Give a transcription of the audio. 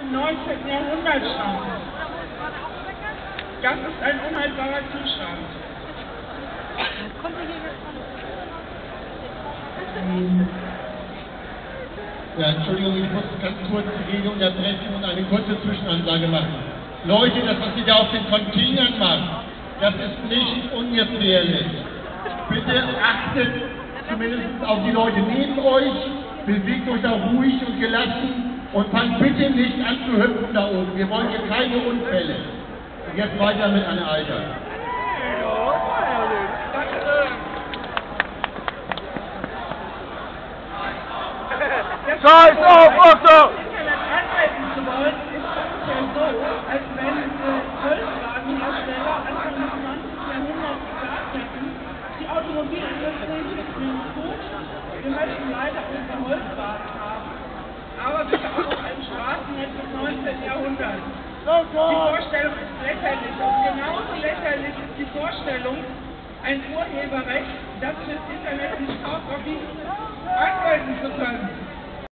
im 19. Jahrhundert stammt. Das ist ein unhaltbarer Zustand. Ja, Entschuldigung, ich muss ganz kurz die Rede unterbrechen und eine kurze Zwischenansage machen. Leute, das, was ihr da auf den Containern macht, das ist nicht ungefährlich. Bitte achtet zumindest auf die Leute neben euch, bewegt euch da ruhig und gelassen und fangt bitte nicht an zu hüpfen da oben. Wir wollen hier keine Unfälle. Und jetzt weiter mit Anne Alter. Scheiß auf, ist ungefähr so, als wenn äh, Die Vorstellung ist lächerlich und genauso lächerlich ist die Vorstellung, ein Urheberrecht, das fürs Internet nicht auf anmelden zu können.